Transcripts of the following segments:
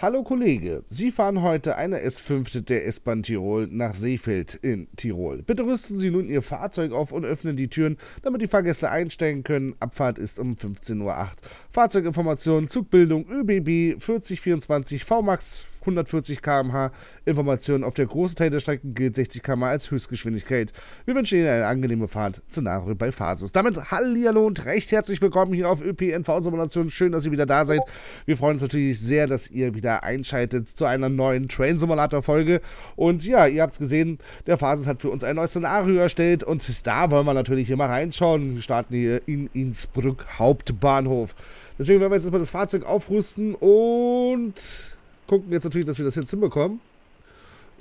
Hallo Kollege, Sie fahren heute eine S5 der S-Bahn Tirol nach Seefeld in Tirol. Bitte rüsten Sie nun Ihr Fahrzeug auf und öffnen die Türen, damit die Fahrgäste einsteigen können. Abfahrt ist um 15.08 Uhr. Fahrzeuginformation, Zugbildung ÖBB 4024 VMAX 140 km/h. Information auf der großen Teil der Strecke gilt 60 km/h als Höchstgeschwindigkeit. Wir wünschen Ihnen eine angenehme Fahrt. Szenario bei Phasus. Damit Hallihallo und recht herzlich willkommen hier auf ÖPNV-Simulation. Schön, dass ihr wieder da seid. Wir freuen uns natürlich sehr, dass ihr wieder einschaltet zu einer neuen Train Simulator-Folge. Und ja, ihr habt es gesehen, der Phasus hat für uns ein neues Szenario erstellt und da wollen wir natürlich hier mal reinschauen. Wir starten hier in Innsbruck Hauptbahnhof. Deswegen werden wir jetzt mal das Fahrzeug aufrüsten und gucken jetzt natürlich, dass wir das jetzt hinbekommen.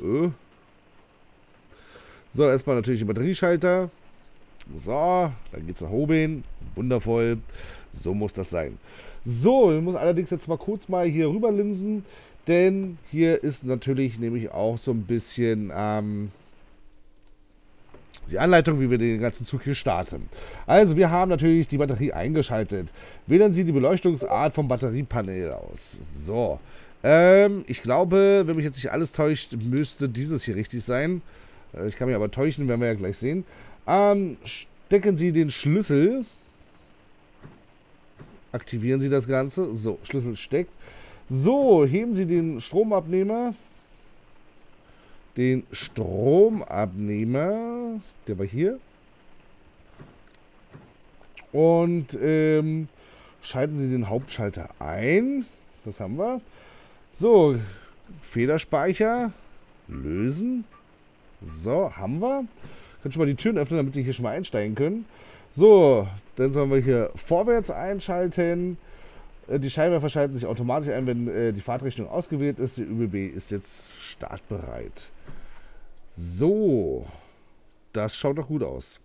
Äh. So, erstmal natürlich den Batterieschalter. So, dann geht's nach oben. Wundervoll. So muss das sein. So, ich muss allerdings jetzt mal kurz mal hier rüber linsen, denn hier ist natürlich nämlich auch so ein bisschen ähm, die Anleitung, wie wir den ganzen Zug hier starten. Also, wir haben natürlich die Batterie eingeschaltet. Wählen Sie die Beleuchtungsart vom Batteriepanel aus. So, ähm, ich glaube, wenn mich jetzt nicht alles täuscht, müsste dieses hier richtig sein. Äh, ich kann mich aber täuschen, werden wir ja gleich sehen. Ähm, stecken Sie den Schlüssel. Aktivieren Sie das Ganze. So, Schlüssel steckt. So, heben Sie den Stromabnehmer. Den Stromabnehmer. Der war hier. Und ähm, schalten Sie den Hauptschalter ein. Das haben wir. So, Federspeicher lösen. So, haben wir. Können schon mal die Türen öffnen, damit die hier schon mal einsteigen können. So, dann sollen wir hier vorwärts einschalten. Äh, die Scheinwerfer schalten sich automatisch ein, wenn äh, die Fahrtrichtung ausgewählt ist. Die ÜBB ist jetzt startbereit. So, das schaut doch gut aus.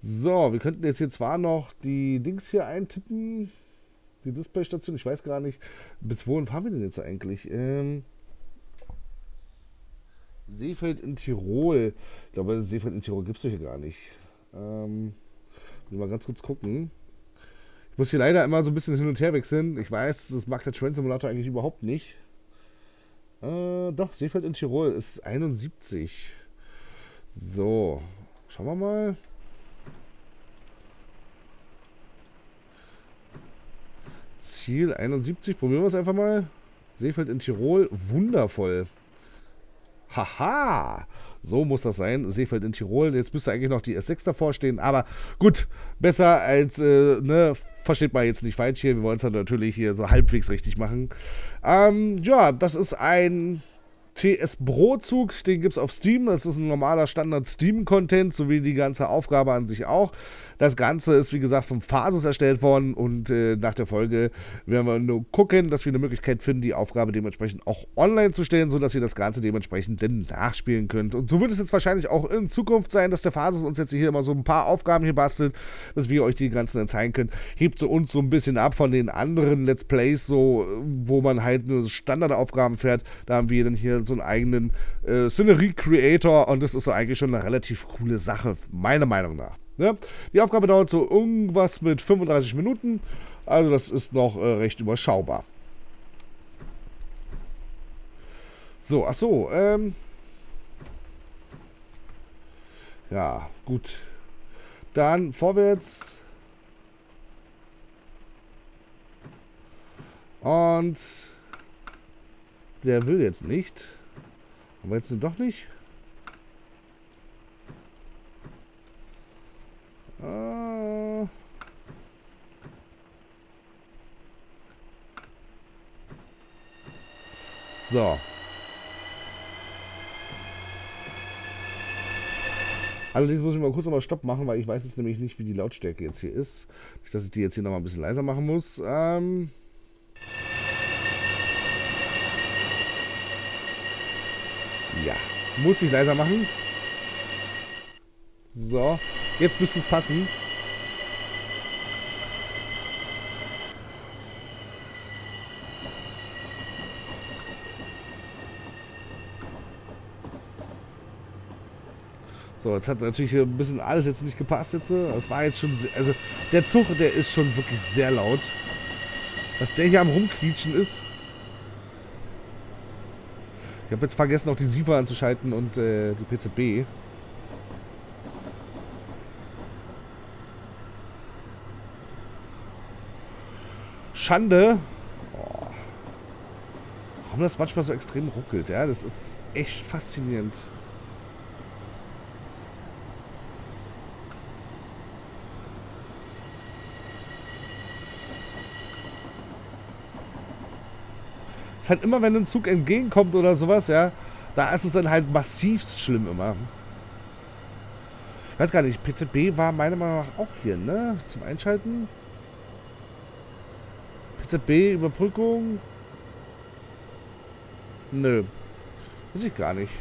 So, wir könnten jetzt hier zwar noch die Dings hier eintippen die Displaystation. Ich weiß gar nicht, bis wohin fahren wir denn jetzt eigentlich? Ähm, Seefeld in Tirol. Ich glaube, Seefeld in Tirol gibt es hier gar nicht. Ähm, mal ganz kurz gucken. Ich muss hier leider immer so ein bisschen hin und her wechseln. Ich weiß, das mag der Train Simulator eigentlich überhaupt nicht. Äh, doch, Seefeld in Tirol ist 71. So, schauen wir mal. Ziel 71. Probieren wir es einfach mal. Seefeld in Tirol. Wundervoll. Haha. So muss das sein. Seefeld in Tirol. Jetzt müsste eigentlich noch die S6 davor stehen. Aber gut, besser als, äh, ne, versteht man jetzt nicht falsch hier. Wir wollen es natürlich hier so halbwegs richtig machen. Ähm, ja, das ist ein TS Brotzug, den gibt es auf Steam. Das ist ein normaler Standard Steam-Content, sowie die ganze Aufgabe an sich auch. Das Ganze ist, wie gesagt, vom Phasus erstellt worden und äh, nach der Folge werden wir nur gucken, dass wir eine Möglichkeit finden, die Aufgabe dementsprechend auch online zu stellen, sodass ihr das Ganze dementsprechend dann nachspielen könnt. Und so wird es jetzt wahrscheinlich auch in Zukunft sein, dass der Phasus uns jetzt hier immer so ein paar Aufgaben hier bastelt, dass wir euch die ganzen zeigen können. Hebt uns so ein bisschen ab von den anderen Let's Plays, so, wo man halt nur Standardaufgaben fährt. Da haben wir dann hier so einen eigenen äh, Scenery Creator und das ist so eigentlich schon eine relativ coole Sache, meiner Meinung nach. Ne? Die Aufgabe dauert so irgendwas mit 35 Minuten, also das ist noch äh, recht überschaubar. So, ach so, ähm. Ja, gut. Dann vorwärts. Und der will jetzt nicht. Aber jetzt doch nicht. Äh. So. Allerdings muss ich mal kurz nochmal Stopp machen, weil ich weiß jetzt nämlich nicht, wie die Lautstärke jetzt hier ist. Nicht, dass ich die jetzt hier nochmal ein bisschen leiser machen muss. Ähm. Ja, muss ich leiser machen. So, jetzt müsste es passen. So, jetzt hat natürlich ein bisschen alles jetzt nicht gepasst jetzt. Das war jetzt schon sehr, also der Zug, der ist schon wirklich sehr laut. Was der hier am rumquietschen ist. Ich habe jetzt vergessen, auch die SIVA anzuschalten und äh, die PZB. Schande. Oh. Warum das manchmal so extrem ruckelt, ja? Das ist echt faszinierend. Ist halt immer, wenn ein Zug entgegenkommt oder sowas, ja, da ist es dann halt massivst schlimm immer. Ich weiß gar nicht, PZB war meiner Meinung nach auch hier, ne? Zum Einschalten. PZB, Überbrückung. Nö. Weiß ich gar nicht.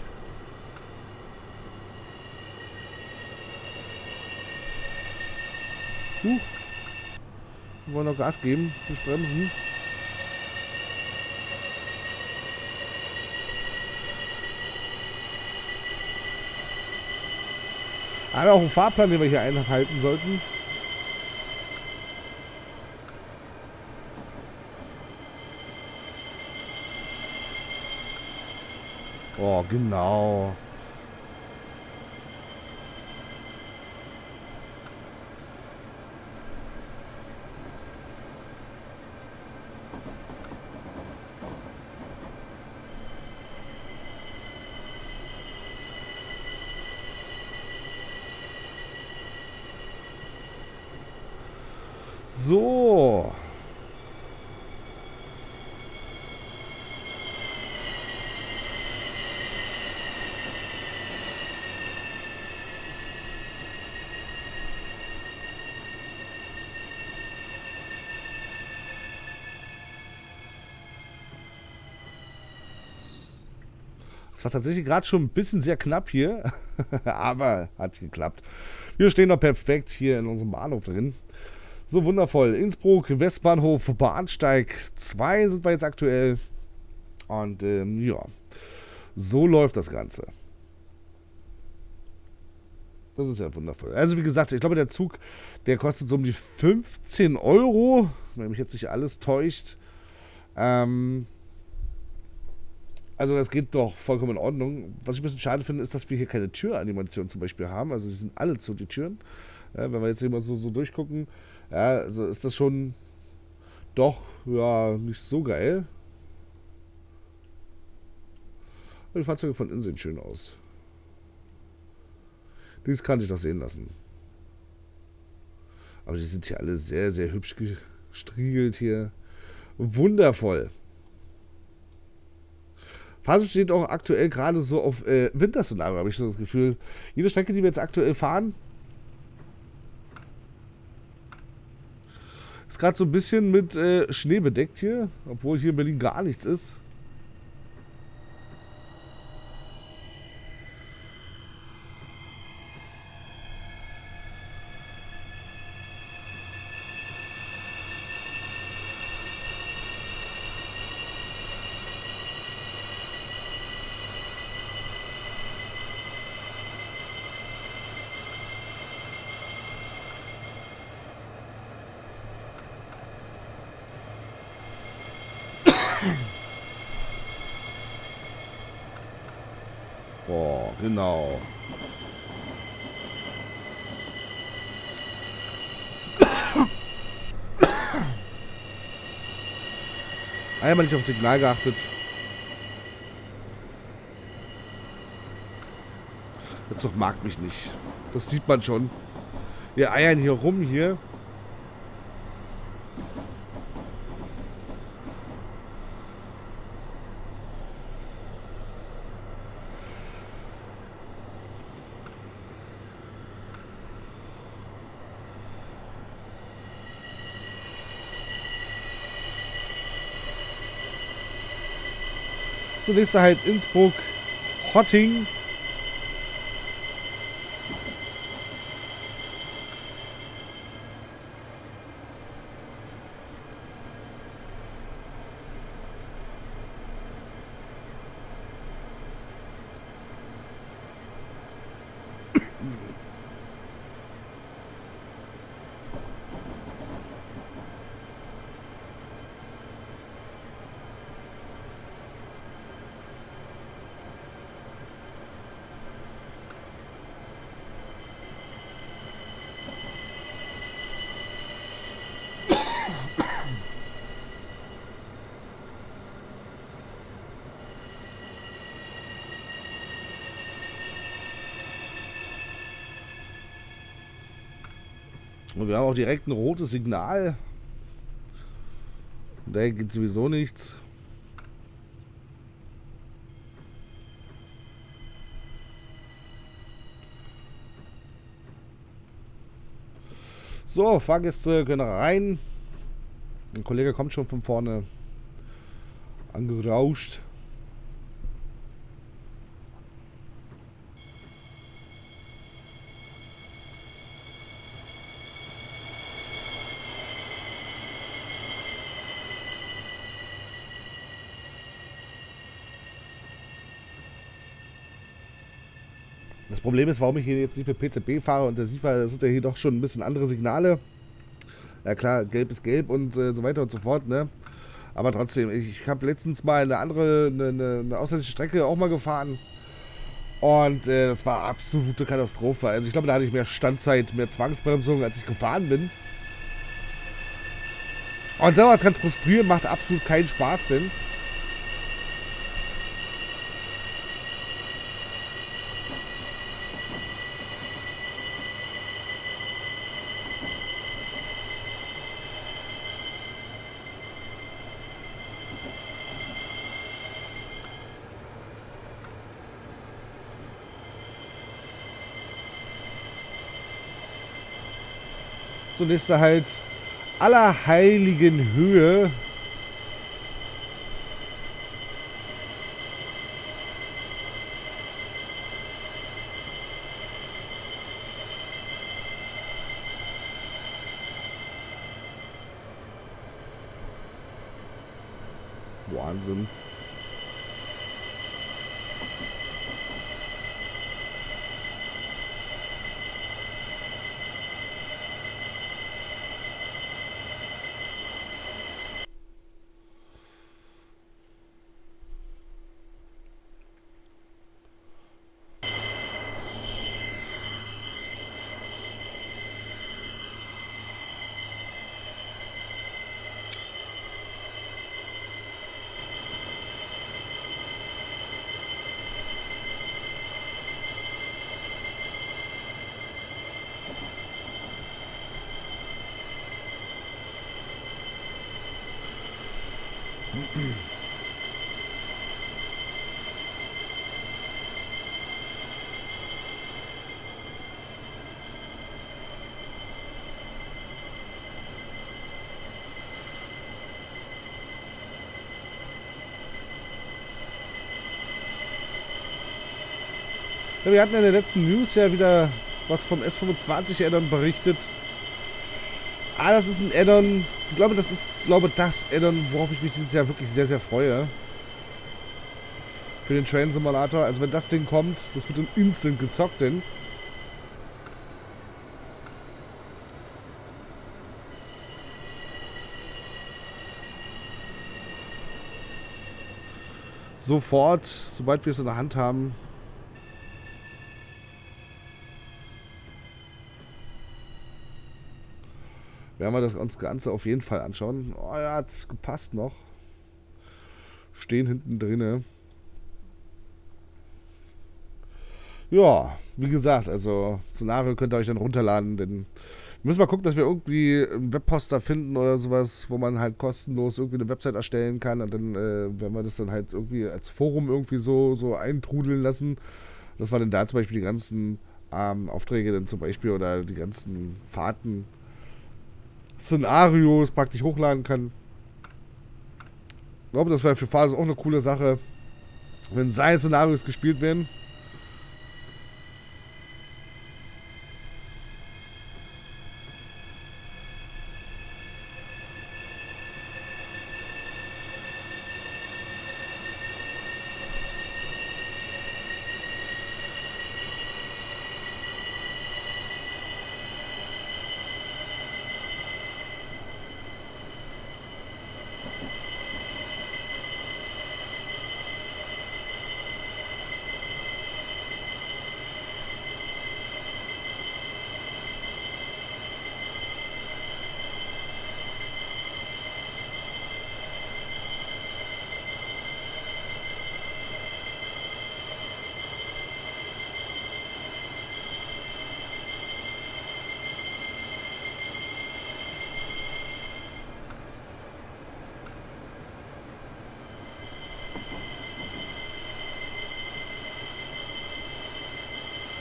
Huch. Wir wollen noch Gas geben, nicht bremsen. Haben auch einen Fahrplan, den wir hier einhalten sollten. Oh, genau. So. Es war tatsächlich gerade schon ein bisschen sehr knapp hier, aber hat geklappt. Wir stehen noch perfekt hier in unserem Bahnhof drin. So wundervoll. Innsbruck, Westbahnhof, Bahnsteig 2 sind wir jetzt aktuell. Und ähm, ja, so läuft das Ganze. Das ist ja wundervoll. Also wie gesagt, ich glaube, der Zug, der kostet so um die 15 Euro, wenn mich jetzt nicht alles täuscht. Ähm, also das geht doch vollkommen in Ordnung. Was ich ein bisschen schade finde, ist, dass wir hier keine Türanimation zum Beispiel haben. Also sie sind alle zu, die Türen. Ja, wenn wir jetzt mal so, so durchgucken, ja, also ist das schon doch, ja, nicht so geil. Aber die Fahrzeuge von innen sehen schön aus. Dies kann ich doch sehen lassen. Aber die sind hier alle sehr, sehr hübsch gestriegelt hier. Wundervoll. Fahrzeug steht auch aktuell gerade so auf äh, Winterszenario, habe ich so das Gefühl. Jede Strecke, die wir jetzt aktuell fahren, ist gerade so ein bisschen mit äh, Schnee bedeckt hier, obwohl hier in Berlin gar nichts ist. Genau. Einmal nicht auf Signal geachtet. Der Zug mag mich nicht. Das sieht man schon. Wir eiern hier rum hier. Nächste halt Innsbruck, Hotting. Und wir haben auch direkt ein rotes Signal. Da geht sowieso nichts. So, Fahrgäste können rein. Ein Kollege kommt schon von vorne angerauscht. Problem ist, warum ich hier jetzt nicht mit PZB fahre und der SIFA, das sind ja hier doch schon ein bisschen andere Signale. Ja klar, gelb ist gelb und äh, so weiter und so fort, ne? Aber trotzdem, ich, ich habe letztens mal eine andere, eine, eine, eine, ausländische Strecke auch mal gefahren. Und äh, das war absolute Katastrophe. Also ich glaube, da hatte ich mehr Standzeit, mehr Zwangsbremsung, als ich gefahren bin. Und es ganz frustrierend, macht absolut keinen Spaß denn. So nächste halt Allerheiligen Höhe. Wahnsinn. Ja, wir hatten in der letzten News ja wieder was vom S25 Addon berichtet. Ah, das ist ein Addon. Ich glaube, das ist, glaube das Addon, worauf ich mich dieses Jahr wirklich sehr, sehr freue. Für den Train Simulator. Also wenn das Ding kommt, das wird ein Instant gezockt, denn. Sofort, sobald wir es in der Hand haben, werden wir das Ganze auf jeden Fall anschauen. Oh ja, hat gepasst noch. Stehen hinten drinne. Ja, wie gesagt, also Szenario könnt ihr euch dann runterladen, denn wir müssen mal gucken, dass wir irgendwie einen Webposter finden oder sowas, wo man halt kostenlos irgendwie eine Website erstellen kann und dann äh, werden wir das dann halt irgendwie als Forum irgendwie so, so eintrudeln lassen. Dass wir dann da zum Beispiel die ganzen ähm, Aufträge dann zum Beispiel oder die ganzen Fahrten Szenarios praktisch hochladen kann. Ich glaube, das wäre für Phase auch eine coole Sache, wenn seine Szenarios gespielt werden.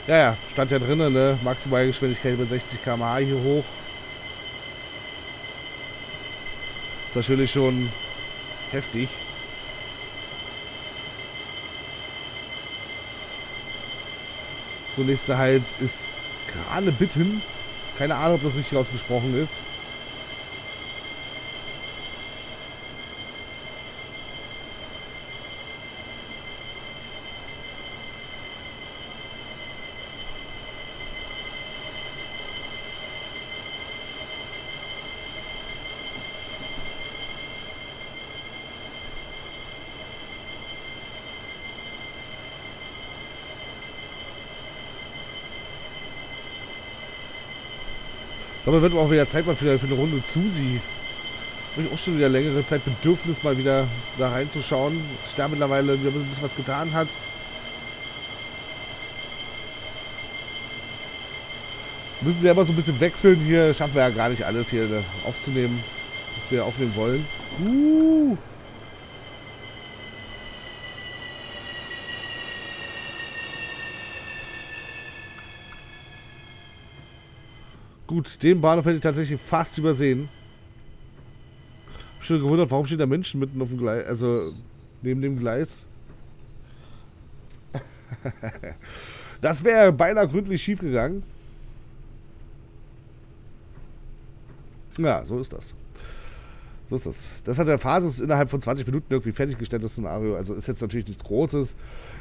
Ja, ja, stand ja drinnen, ne? Maximale Geschwindigkeit mit 60 km/h hier hoch. Ist natürlich schon heftig. So, nächste halt ist Krane Bitten. Keine Ahnung, ob das richtig ausgesprochen ist. Glaube, wird auch wieder Zeit mal für, eine Runde zu sie. Habe ich auch schon wieder längere Zeit Bedürfnis, mal wieder da reinzuschauen. Ob sich da mittlerweile wieder ein bisschen was getan hat. Müssen sie aber so ein bisschen wechseln. Hier schaffen wir ja gar nicht alles hier ne, aufzunehmen, was wir aufnehmen wollen. Uh. Gut, den Bahnhof hätte ich tatsächlich fast übersehen. Ich schon gewundert, warum steht da Menschen mitten auf dem Gleis, also neben dem Gleis. das wäre beinahe gründlich schief gegangen. Ja, so ist das. So ist das. Das hat der Phasis innerhalb von 20 Minuten irgendwie fertiggestellt, das Szenario. Also ist jetzt natürlich nichts Großes.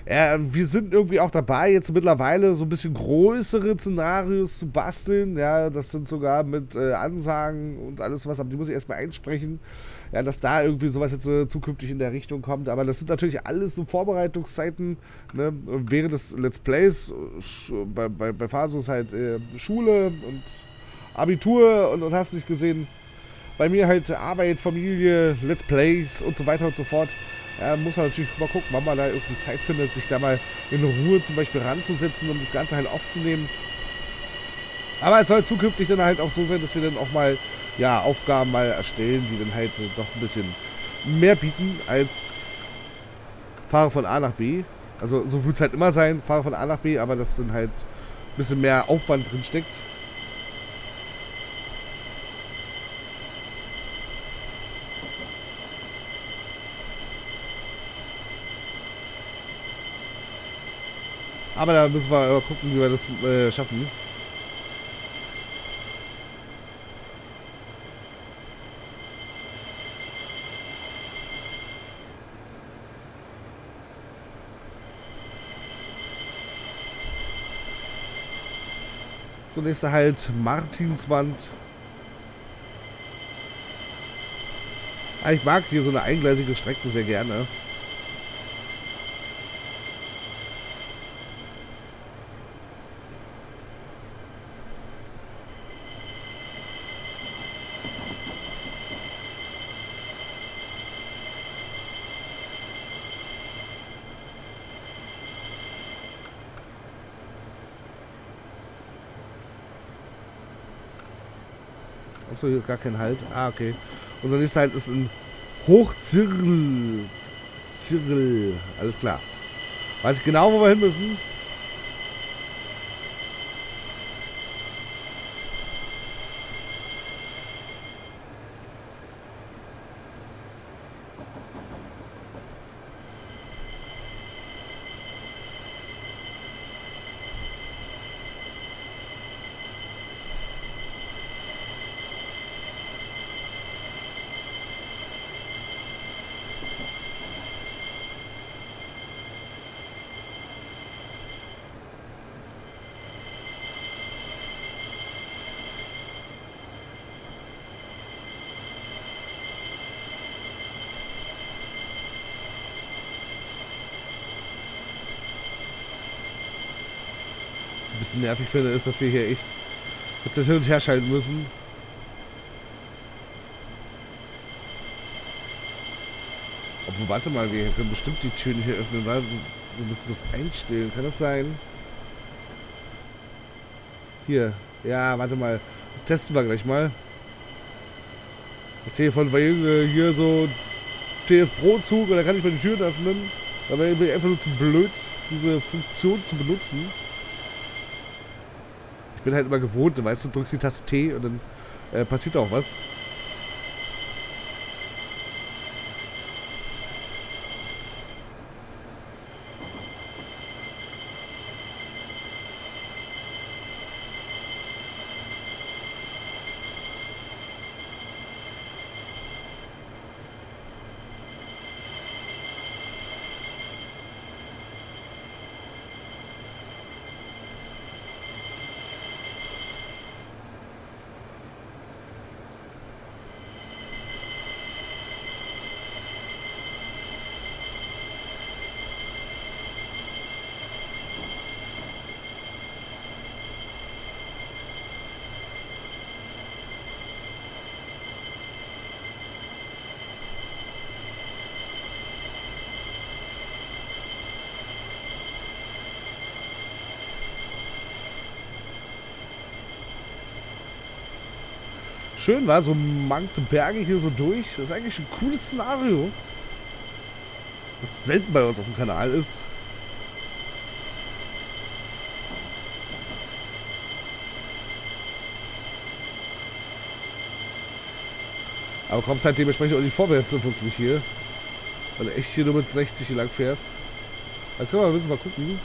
Äh, wir sind irgendwie auch dabei, jetzt mittlerweile so ein bisschen größere Szenarios zu basteln. Ja, das sind sogar mit äh, Ansagen und alles was, aber die muss ich erstmal einsprechen. Ja, dass da irgendwie sowas jetzt äh, zukünftig in der Richtung kommt. Aber das sind natürlich alles so Vorbereitungszeiten. Ne? Während des Let's Plays, bei, bei, bei Phasus halt äh, Schule und Abitur und, und hast nicht gesehen bei mir halt Arbeit, Familie, Let's Plays und so weiter und so fort. Ja, muss man natürlich mal gucken, wann man da irgendwie Zeit findet, sich da mal in Ruhe zum Beispiel ranzusetzen, um das Ganze halt aufzunehmen. Aber es soll zukünftig dann halt auch so sein, dass wir dann auch mal ja, Aufgaben mal erstellen, die dann halt doch ein bisschen mehr bieten als Fahre von A nach B. Also so wird es halt immer sein, Fahre von A nach B, aber dass dann halt ein bisschen mehr Aufwand drin steckt. Aber da müssen wir gucken, wie wir das äh, schaffen. Zunächst halt Martinswand. Ah, ich mag hier so eine eingleisige Strecke sehr gerne. Achso, hier ist gar kein Halt. Ah, okay. Unser nächster Halt ist ein Hochzirl. Zirl. Alles klar. Weiß ich genau, wo wir hin müssen. Bisschen nervig finde, ist, dass wir hier echt jetzt hin und her schalten müssen. Obwohl, warte mal, wir können bestimmt die Türen hier öffnen, weil wir müssen das einstellen. Kann das sein? Hier. Ja, warte mal. Das testen wir gleich mal. Jetzt hier von weil hier so TS Pro Zug, da kann ich die Türen öffnen. Da wäre ich einfach nur zu blöd, diese Funktion zu benutzen. Bin halt immer gewohnt, weißt du, drückst die Taste T und dann äh, passiert auch was. Schön war, so mankte Berge hier so durch. Das ist eigentlich ein cooles Szenario. Was selten bei uns auf dem Kanal ist. Aber kommst halt dementsprechend auch nicht vorwärts so wirklich hier. Weil du echt hier nur mit 60 lang fährst. Jetzt können wir ein bisschen mal gucken.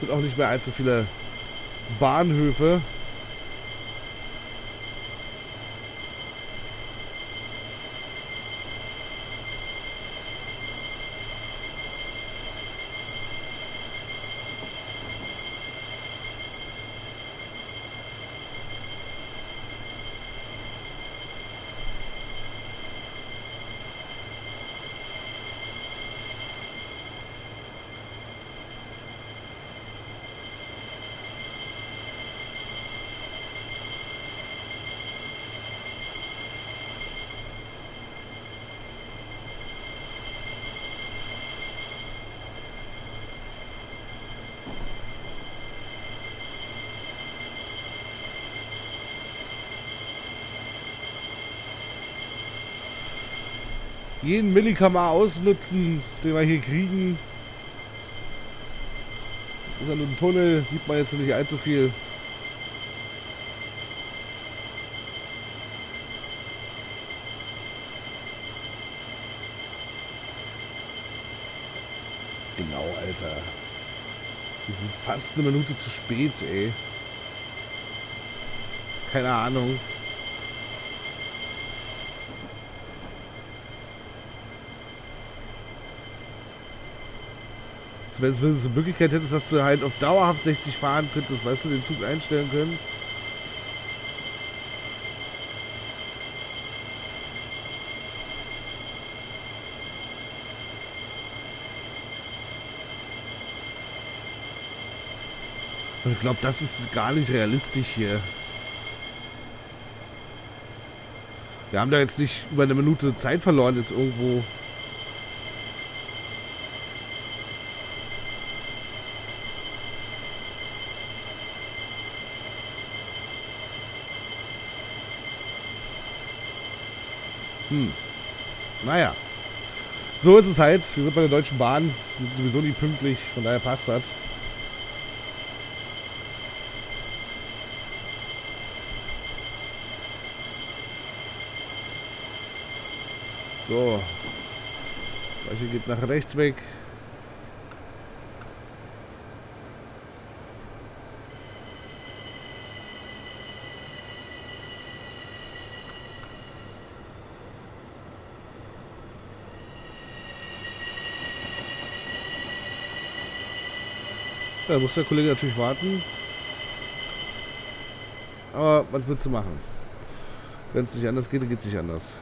Sind auch nicht mehr allzu viele Bahnhöfe. Jeden Millikammer ausnutzen, den wir hier kriegen. Das ist ja nur ein Tunnel, sieht man jetzt nicht allzu viel. Genau, Alter. Wir sind fast eine Minute zu spät, ey. Keine Ahnung. Wenn es eine Möglichkeit hättest, dass du halt auf dauerhaft 60 fahren könntest, weißt du, den Zug einstellen können. Also ich glaube, das ist gar nicht realistisch hier. Wir haben da jetzt nicht über eine Minute Zeit verloren, jetzt irgendwo Hm. Naja. So ist es halt. Wir sind bei der Deutschen Bahn. Die sind sowieso nie pünktlich, von daher passt das. So. Gleiche geht nach rechts weg. Da muss der Kollege natürlich warten. Aber was willst du machen? Wenn es nicht anders geht, dann geht es nicht anders.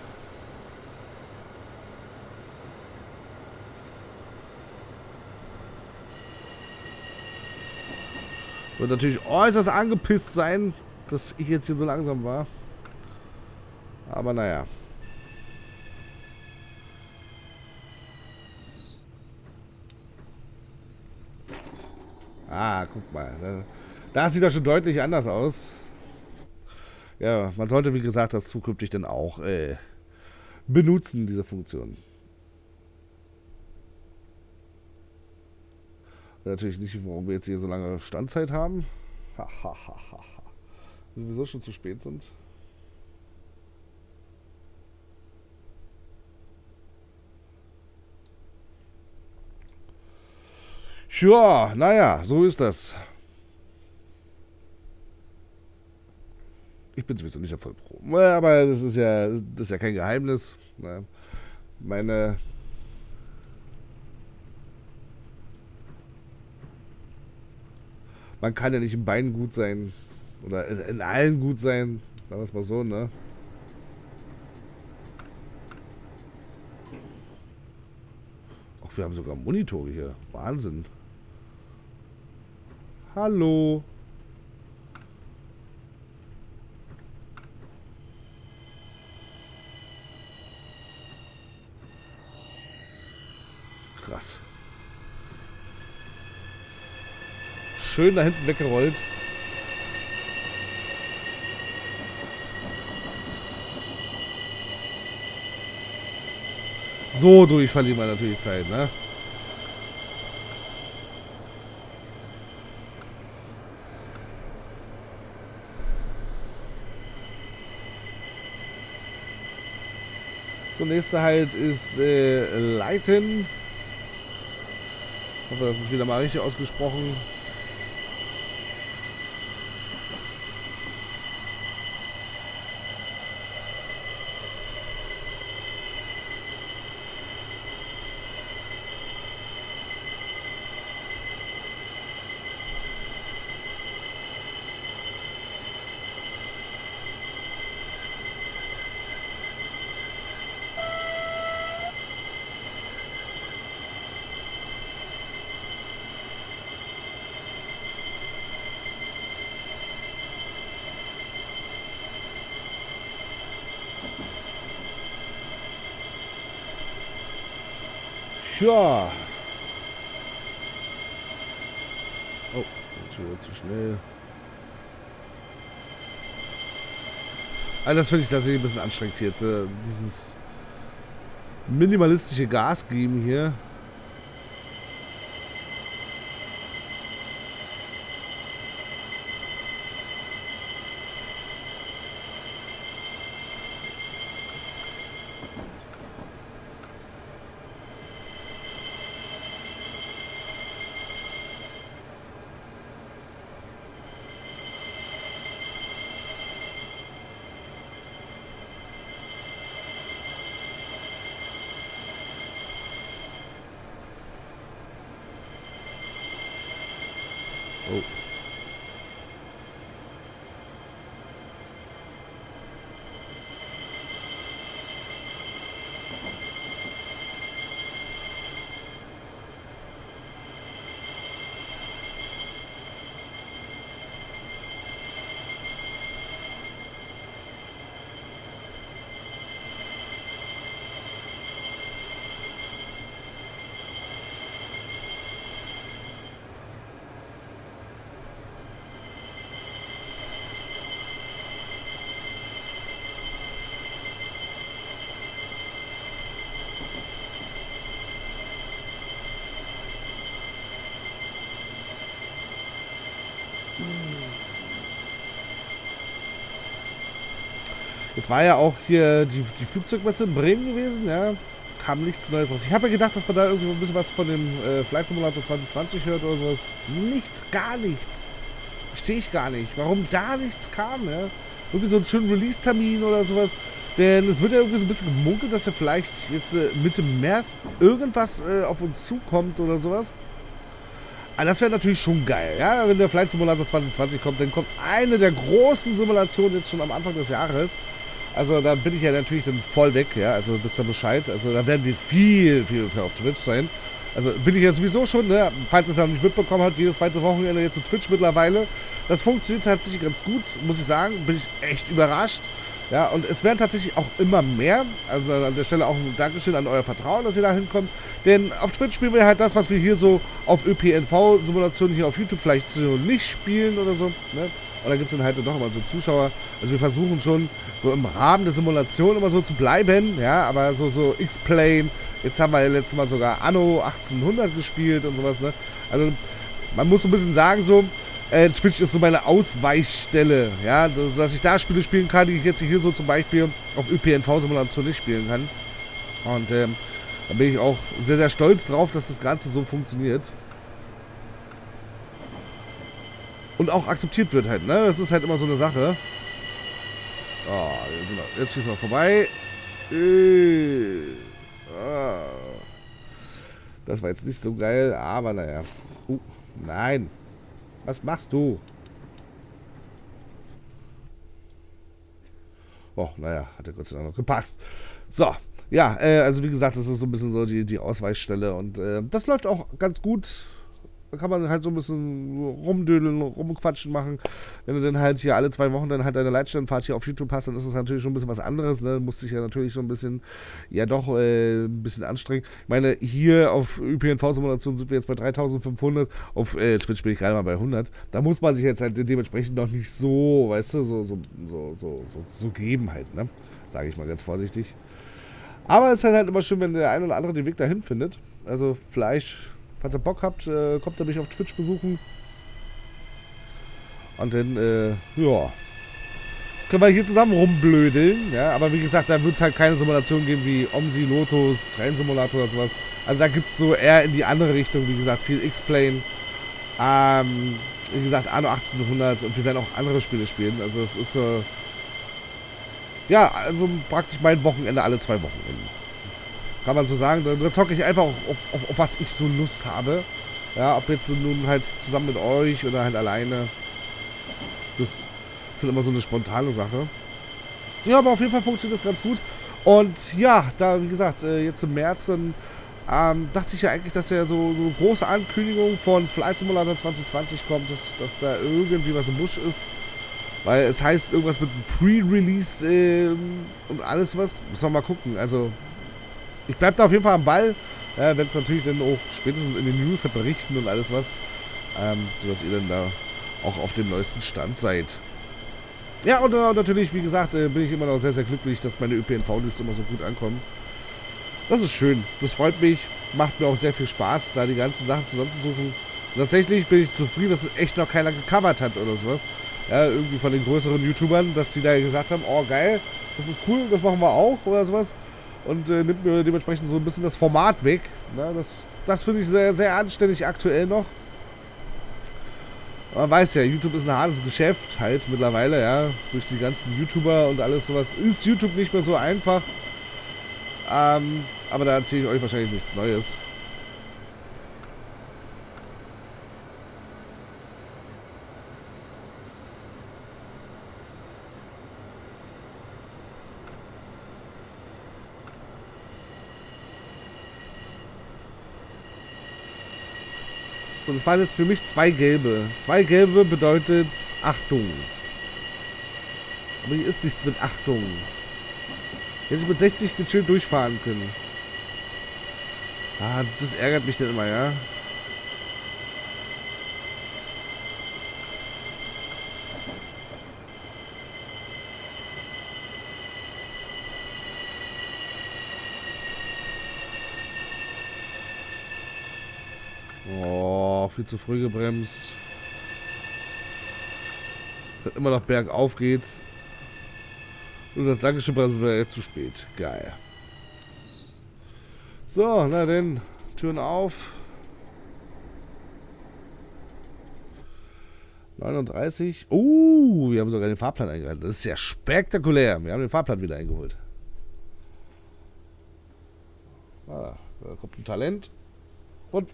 Wird natürlich äußerst angepisst sein, dass ich jetzt hier so langsam war. Aber naja. Ah, guck mal. Da sieht das schon deutlich anders aus. Ja, man sollte, wie gesagt, das zukünftig dann auch äh, benutzen, diese Funktion. natürlich nicht, warum wir jetzt hier so lange Standzeit haben. Sowieso schon zu spät sind. Ja, naja, so ist das. Ich bin sowieso nicht der Vollpro. Aber das ist ja, das ist ja kein Geheimnis. Ne? Meine. Man kann ja nicht in beiden gut sein. Oder in, in allen gut sein. Sagen wir es mal so, ne? Ach, wir haben sogar Monitore hier. Wahnsinn. Hallo. Krass. Schön da hinten weggerollt. So durch verlieren wir natürlich Zeit, ne? Nächste halt ist äh, Leiten. Ich hoffe, das ist wieder mal richtig ausgesprochen. Tja. Oh, Tür zu schnell. Also das finde ich tatsächlich ein bisschen anstrengend jetzt. Äh, dieses minimalistische Gas geben hier. Oh. Jetzt war ja auch hier die, die Flugzeugmesse in Bremen gewesen, ja. Kam nichts Neues raus. Ich habe ja gedacht, dass man da irgendwie ein bisschen was von dem äh, Flight Simulator 2020 hört oder sowas. Nichts, gar nichts. Verstehe ich gar nicht. Warum da nichts kam, ja. Irgendwie so einen schönen Release-Termin oder sowas. Denn es wird ja irgendwie so ein bisschen gemunkelt, dass ja vielleicht jetzt äh, Mitte März irgendwas äh, auf uns zukommt oder sowas. Aber das wäre natürlich schon geil, ja. Wenn der Flight Simulator 2020 kommt, dann kommt eine der großen Simulationen jetzt schon am Anfang des Jahres. Also da bin ich ja natürlich dann voll weg, ja. Also wisst ihr Bescheid. Also da werden wir viel, viel, viel auf Twitch sein. Also bin ich ja sowieso schon, ne? falls ihr es noch nicht mitbekommen habt, jedes zweite Wochenende jetzt in Twitch mittlerweile. Das funktioniert tatsächlich ganz gut, muss ich sagen. Bin ich echt überrascht. Ja, und es werden tatsächlich auch immer mehr. Also an der Stelle auch ein Dankeschön an euer Vertrauen, dass ihr da hinkommt. Denn auf Twitch spielen wir halt das, was wir hier so auf ÖPNV-Simulationen hier auf YouTube vielleicht so nicht spielen oder so. Ne? Und da gibt es dann halt doch immer so Zuschauer. Also wir versuchen schon so im Rahmen der Simulation immer so zu bleiben, ja, aber so, so X-Plane. Jetzt haben wir letztes Mal sogar Anno 1800 gespielt und sowas, ne? Also man muss so ein bisschen sagen, so, äh, Twitch ist so meine Ausweichstelle, ja, dass ich da Spiele spielen kann, die ich jetzt hier so zum Beispiel auf ÖPNV-Simulation nicht spielen kann. Und ähm, da bin ich auch sehr, sehr stolz drauf, dass das Ganze so funktioniert. Und auch akzeptiert wird halt, ne? Das ist halt immer so eine Sache. Oh, jetzt schießen wir vorbei. Äh, ah. Das war jetzt nicht so geil, aber naja. Uh, nein. Was machst du? Oh, naja, hat ja Gott sei Dank noch gepasst. So, ja, äh, also wie gesagt, das ist so ein bisschen so die, die Ausweichstelle und äh, das läuft auch ganz gut. Kann man halt so ein bisschen rumdödeln, rumquatschen machen. Wenn du dann halt hier alle zwei Wochen dann halt deine Leitstellenfahrt hier auf YouTube hast, dann ist es natürlich schon ein bisschen was anderes. Ne? Musst dich ja natürlich schon ein bisschen, ja doch, äh, ein bisschen anstrengen. Ich meine, hier auf ÖPNV-Simulation sind wir jetzt bei 3500. Auf äh, Twitch bin ich gerade mal bei 100. Da muss man sich jetzt halt dementsprechend noch nicht so, weißt du, so, so, so, so, so, so geben halt, ne? Sage ich mal ganz vorsichtig. Aber es ist halt immer schön, wenn der eine oder andere den Weg dahin findet. Also vielleicht Falls ihr Bock habt, äh, kommt ihr mich auf Twitch besuchen. Und dann, äh, ja. Können wir hier zusammen rumblödeln, ja. Aber wie gesagt, da wird es halt keine Simulation geben wie Omsi, Lotus, Train-Simulator oder sowas. Also da gibt es so eher in die andere Richtung, wie gesagt, viel X-Plane. Ähm, wie gesagt, Anno 1800 und wir werden auch andere Spiele spielen. Also es ist so. Ja, also praktisch mein Wochenende alle zwei Wochenenden. Kann man so sagen. Da, zocke ich einfach auf, auf, auf, was ich so Lust habe. Ja, ob jetzt nun halt zusammen mit euch oder halt alleine. Das ist halt immer so eine spontane Sache. Ja, aber auf jeden Fall funktioniert das ganz gut. Und ja, da, wie gesagt, äh, jetzt im März dann ähm, dachte ich ja eigentlich, dass ja so, so eine große Ankündigung von Flight Simulator 2020 kommt, dass, dass da irgendwie was im Busch ist. Weil es heißt irgendwas mit Pre-Release äh, und alles was. Müssen wir mal gucken. Also ich bleibe da auf jeden Fall am Ball. Ja, Wenn es natürlich dann auch spätestens in den News berichten und alles was. Ähm, sodass ihr dann da auch auf dem neuesten Stand seid. Ja, und äh, natürlich, wie gesagt, äh, bin ich immer noch sehr, sehr glücklich, dass meine ÖPNV-News immer so gut ankommen. Das ist schön. Das freut mich. Macht mir auch sehr viel Spaß, da die ganzen Sachen zusammenzusuchen. Und tatsächlich bin ich zufrieden, dass es echt noch keiner gecovert hat oder sowas. Ja, irgendwie von den größeren YouTubern, dass die da gesagt haben, oh geil, das ist cool, das machen wir auch oder sowas und äh, nimmt mir dementsprechend so ein bisschen das Format weg. Na, das das finde ich sehr, sehr anständig aktuell noch. Man weiß ja, YouTube ist ein hartes Geschäft, halt mittlerweile, ja. Durch die ganzen YouTuber und alles sowas ist YouTube nicht mehr so einfach. Ähm, aber da erzähle ich euch wahrscheinlich nichts Neues. Und es waren jetzt für mich zwei gelbe. Zwei gelbe bedeutet Achtung. Aber hier ist nichts mit Achtung. Hätte ich mit 60 gechillt durchfahren können. Ah, das ärgert mich dann immer, ja. Viel zu früh gebremst. Dass immer noch bergauf geht. Und das Dankeschön bremst wir jetzt zu spät. Geil. So, na denn. Türen auf. 39. Oh, uh, wir haben sogar den Fahrplan eingehalten. Das ist ja spektakulär. Wir haben den Fahrplan wieder eingeholt. Ah, da kommt ein Talent. Und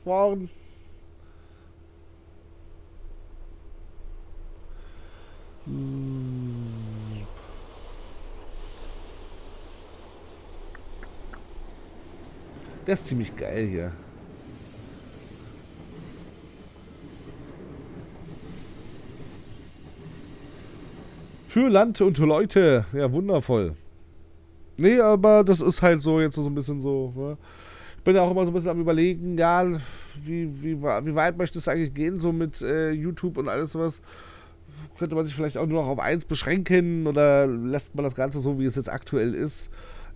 Der ist ziemlich geil hier. Für Land und Leute. Ja, wundervoll. Nee, aber das ist halt so jetzt so ein bisschen so. Ne? Ich bin ja auch immer so ein bisschen am überlegen, ja, wie, wie, wie weit möchte es eigentlich gehen, so mit äh, YouTube und alles sowas könnte man sich vielleicht auch nur noch auf eins beschränken oder lässt man das Ganze so, wie es jetzt aktuell ist.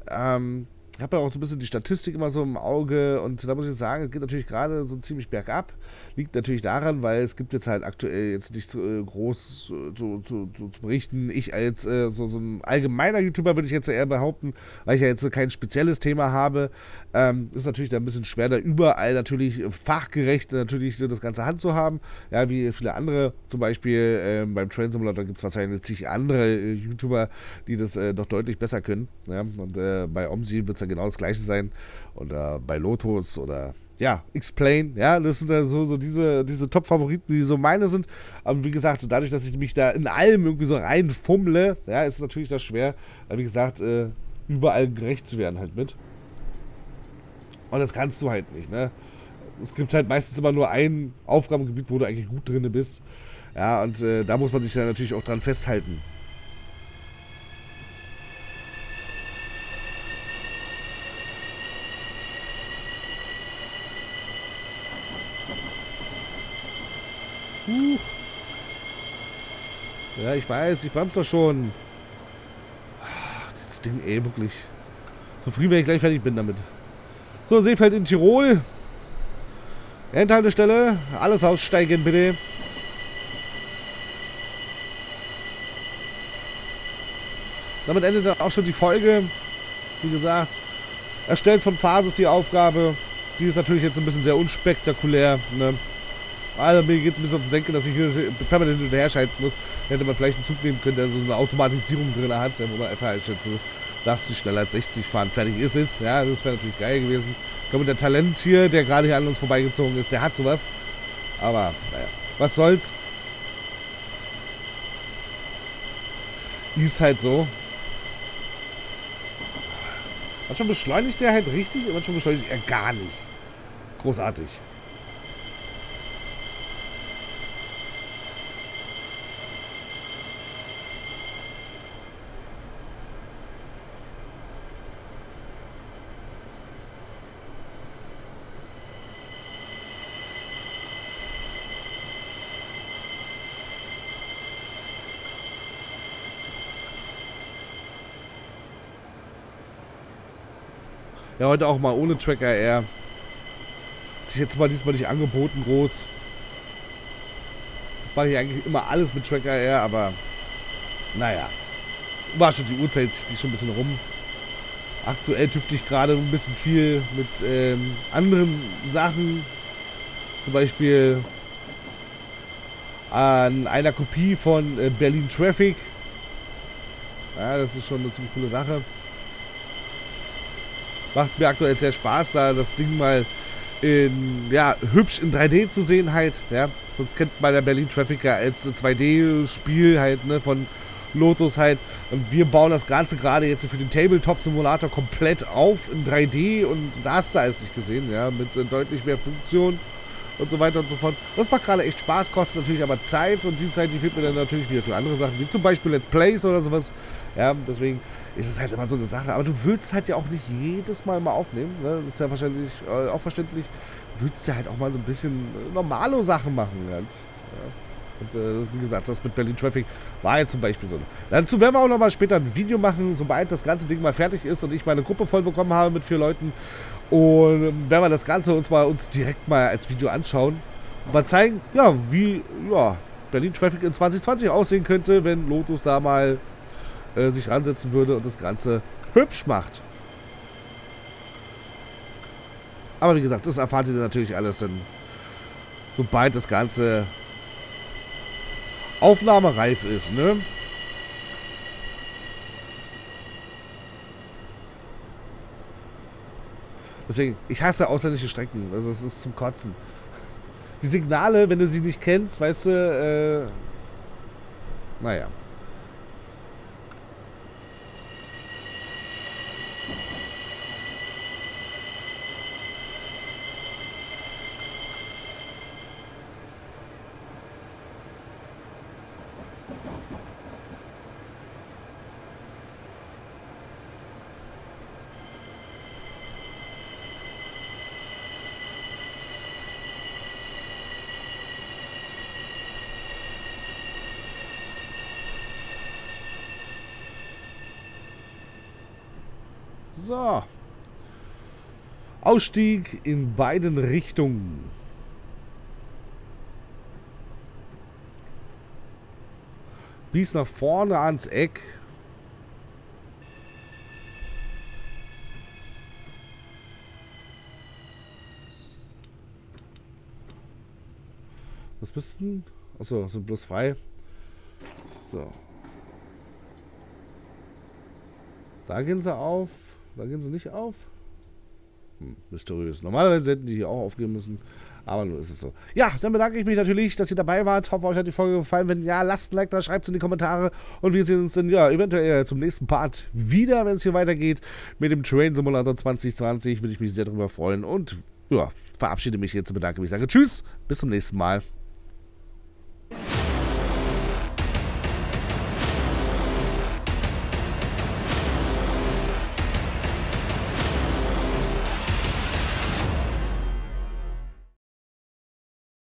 Ähm, habe ja auch so ein bisschen die Statistik immer so im Auge und da muss ich sagen, es geht natürlich gerade so ziemlich bergab. Liegt natürlich daran, weil es gibt jetzt halt aktuell jetzt nicht so äh, groß äh, zu, zu, zu, zu, berichten. Ich als äh, so, so ein allgemeiner YouTuber würde ich jetzt eher behaupten, weil ich ja jetzt kein spezielles Thema habe, ähm, ist natürlich da ein bisschen schwer, da überall natürlich fachgerecht natürlich das ganze Hand zu haben. Ja, wie viele andere, zum Beispiel ähm, beim Train Simulator gibt es wahrscheinlich zig andere äh, YouTuber, die das äh, doch deutlich besser können. Ja? Und bei OMSI wird es ja genau das gleiche sein. Oder bei Lotus oder ja, Explain, ja, das sind ja so, so diese, diese Top-Favoriten, die so meine sind. Aber wie gesagt, dadurch, dass ich mich da in allem irgendwie so reinfummle, ja, ist es natürlich das schwer, wie gesagt, äh, überall gerecht zu werden halt mit. Und das kannst du halt nicht, ne? Es gibt halt meistens immer nur ein Aufgabengebiet, wo du eigentlich gut drin bist. Ja, und äh, da muss man sich dann natürlich auch dran festhalten. Ich weiß, ich bremse doch schon. Dieses Ding, ey, wirklich. Früh, wenn ich gleich fertig bin damit. So, Seefeld in Tirol. Endhaltestelle. Alles aussteigen, bitte. Damit endet dann auch schon die Folge. Wie gesagt, erstellt von Phases die Aufgabe. Die ist natürlich jetzt ein bisschen sehr unspektakulär. Ne? Also mir geht es ein bisschen auf den Senkel, dass ich hier permanent hinterher schalten muss. Hätte man vielleicht einen Zug nehmen können, der so eine Automatisierung drin hat, wo man einfach einschätzt, darfst du schneller als 60 fahren. Fertig ist es. Ja, das wäre natürlich geil gewesen. Ich glaube, der Talent hier, der gerade hier an uns vorbeigezogen ist, der hat sowas. Aber, naja, was soll's. Ist halt so. Manchmal beschleunigt der halt richtig, manchmal beschleunigt er gar nicht. Großartig. Ja, heute auch mal ohne Tracker R. Hat sich jetzt mal diesmal nicht angeboten, groß. Das mache ich eigentlich immer alles mit Tracker R, aber naja. War schon die Uhrzeit, die ist schon ein bisschen rum. Aktuell tüfte ich gerade ein bisschen viel mit ähm, anderen Sachen. Zum Beispiel an einer Kopie von äh, Berlin Traffic. Ja, das ist schon eine ziemlich coole Sache. Macht mir aktuell sehr Spaß, da das Ding mal in, ja, hübsch in 3D zu sehen halt, ja. Sonst kennt man ja Berlin Trafficker als 2D-Spiel halt, ne, von Lotus halt. Und wir bauen das Ganze gerade jetzt für den Tabletop-Simulator komplett auf in 3D und da hast du alles nicht gesehen, ja, mit äh, deutlich mehr Funktionen und so weiter und so fort. Das macht gerade echt Spaß, kostet natürlich aber Zeit und die Zeit, die fehlt mir dann natürlich wieder für andere Sachen, wie zum Beispiel Let's Plays oder sowas. Ja, deswegen ist es halt immer so eine Sache. Aber du willst halt ja auch nicht jedes Mal mal aufnehmen. Ne? Das ist ja wahrscheinlich äh, auch verständlich. Du willst ja halt auch mal so ein bisschen normale Sachen machen. Halt. Ja. Und äh, wie gesagt, das mit Berlin Traffic war jetzt zum Beispiel so. Dazu werden wir auch nochmal später ein Video machen, sobald das ganze Ding mal fertig ist und ich meine Gruppe voll bekommen habe mit vier Leuten. Und werden wir das Ganze uns mal uns direkt mal als Video anschauen und mal zeigen, ja, wie ja, Berlin Traffic in 2020 aussehen könnte, wenn Lotus da mal äh, sich ransetzen würde und das Ganze hübsch macht. Aber wie gesagt, das erfahrt ihr natürlich alles dann, sobald das Ganze aufnahmereif ist, ne? Deswegen, ich hasse ausländische Strecken. Also es ist zum Kotzen. Die Signale, wenn du sie nicht kennst, weißt du, äh, naja. So. Ausstieg in beiden Richtungen. Bis nach vorne ans Eck. Was bist du denn? Achso, sind bloß frei. So. Da gehen sie auf. Da gehen sie nicht auf. Hm, mysteriös. Normalerweise hätten die hier auch aufgehen müssen. Aber nun ist es so. Ja, dann bedanke ich mich natürlich, dass ihr dabei wart. Hoffe, euch hat die Folge gefallen. Wenn ja, lasst ein Like da, schreibt es in die Kommentare. Und wir sehen uns dann ja eventuell zum nächsten Part wieder, wenn es hier weitergeht. Mit dem Train Simulator 2020 würde ich mich sehr darüber freuen. Und ja, verabschiede mich jetzt und bedanke mich. Sage Tschüss, bis zum nächsten Mal.